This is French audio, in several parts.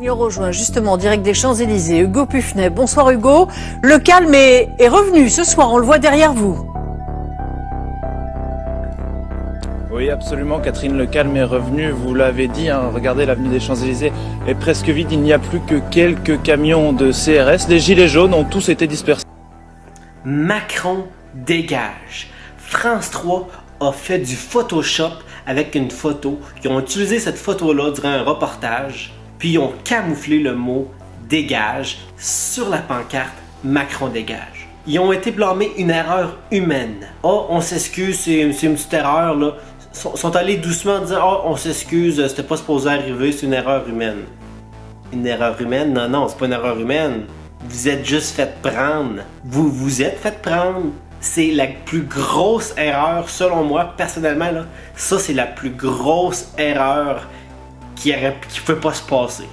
Il rejoint justement en direct des Champs-Élysées Hugo Puffnet. Bonsoir Hugo. Le calme est, est revenu ce soir, on le voit derrière vous. Oui, absolument, Catherine, le calme est revenu, vous l'avez dit, hein, regardez l'avenue des Champs-Élysées est presque vide, il n'y a plus que quelques camions de CRS, les gilets jaunes ont tous été dispersés. Macron dégage. France 3 a fait du Photoshop avec une photo. Ils ont utilisé cette photo-là durant un reportage, puis ils ont camouflé le mot dégage sur la pancarte Macron dégage. Ils ont été blâmés une erreur humaine. Oh, on s'excuse, c'est une petite erreur là. Sont, allés doucement en disant Oh, on s'excuse, c'était pas supposé arriver, c'est une erreur humaine. Une erreur humaine? Non, non, c'est pas une erreur humaine. Vous êtes juste fait prendre. Vous vous êtes fait prendre. C'est la plus grosse erreur, selon moi, personnellement. Ça, c'est la plus grosse erreur qui ne pas se passer.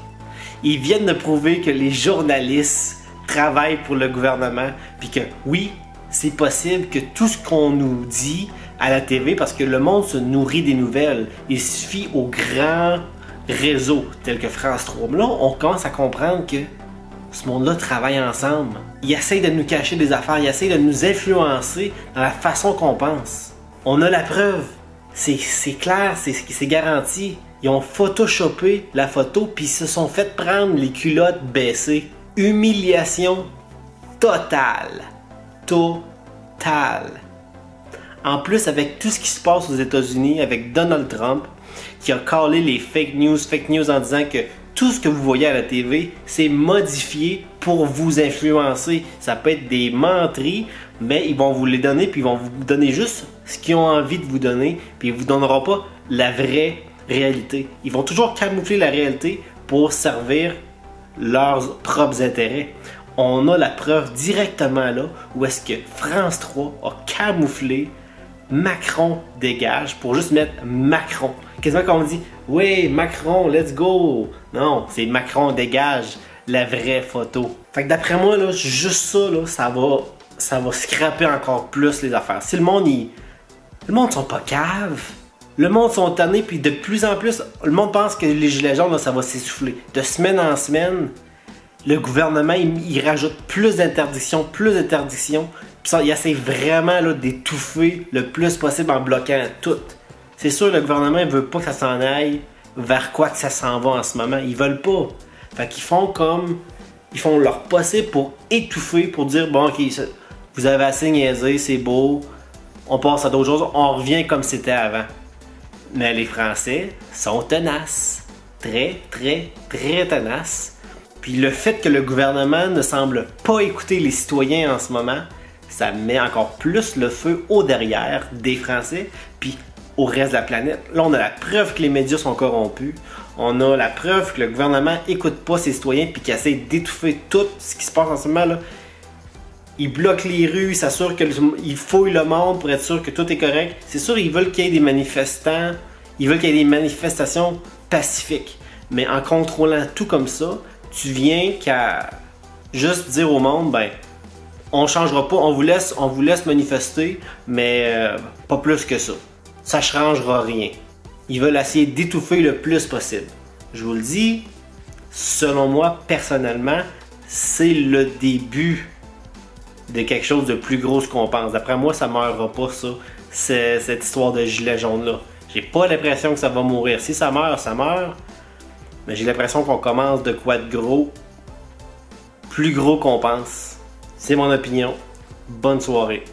Ils viennent de prouver que les journalistes travaillent pour le gouvernement, puis que oui, c'est possible que tout ce qu'on nous dit à la TV, parce que le monde se nourrit des nouvelles, il suffit aux grands réseaux tels que France 3. Mais là, on commence à comprendre que ce monde-là travaille ensemble. Ils essayent de nous cacher des affaires, ils essayent de nous influencer dans la façon qu'on pense. On a la preuve. C'est clair, c'est garanti. Ils ont photoshopé la photo puis se sont fait prendre les culottes baissées. Humiliation totale. Totale. En plus, avec tout ce qui se passe aux États-Unis, avec Donald Trump, qui a collé les fake news, fake news en disant que tout ce que vous voyez à la TV, c'est modifié pour vous influencer. Ça peut être des menteries, mais ils vont vous les donner, puis ils vont vous donner juste ce qu'ils ont envie de vous donner, puis ils vous donneront pas la vraie Ils vont toujours camoufler la réalité pour servir leurs propres intérêts. On a la preuve directement là où est-ce que France 3 a camouflé Macron dégage pour juste mettre Macron. Quasiment comme on dit, oui, Macron, let's go. Non, c'est Macron dégage la vraie photo. Fait que d'après moi, là, juste ça, là, ça va, ça va scraper encore plus les affaires. Si le monde, il, le monde sont pas caves. Le monde sont tannés, puis de plus en plus, le monde pense que les gilets jaunes, là, ça va s'essouffler. De semaine en semaine, le gouvernement, il, rajoute plus d'interdictions, plus d'interdictions. Puis ça, il essaie vraiment d'étouffer le plus possible en bloquant tout. C'est sûr, le gouvernement ne veut pas que ça s'en aille vers quoi que ça s'en va en ce moment. Ils veulent pas. Fait qu'ils font comme. Ils font leur possible pour étouffer, pour dire bon, ok, vous avez assez niaisé, c'est beau, on passe à d'autres choses, on revient comme c'était avant. Mais les Français sont tenaces. Très, très, très tenaces. Puis le fait que le gouvernement ne semble pas écouter les citoyens en ce moment, ça met encore plus le feu au derrière des Français, puis au reste de la planète. Là, on a la preuve que les médias sont corrompus. On a la preuve que le gouvernement écoute pas ses citoyens puis qu'il essaie d'étouffer tout ce qui se passe en ce moment. Là. Il bloque les rues, il s'assure qu'il fouille le monde pour être sûr que tout est correct. C'est sûr, ils veulent qu'il y ait des manifestants, ils veulent qu'il y ait des manifestations pacifiques. Mais en contrôlant tout comme ça, tu viens qu'à juste dire au monde, ben, on changera pas, on vous laisse, on vous laisse manifester, mais euh, pas plus que ça. Ça changera rien. Ils veulent essayer d'étouffer le plus possible. Je vous le dis, selon moi, personnellement, c'est le début de quelque chose de plus gros qu'on pense. D'après moi, ça meurra pas, ça, cette histoire de gilet jaune-là. J'ai pas l'impression que ça va mourir. Si ça meurt, ça meurt. Mais j'ai l'impression qu'on commence de quoi de gros, plus gros qu'on pense. C'est mon opinion. Bonne soirée.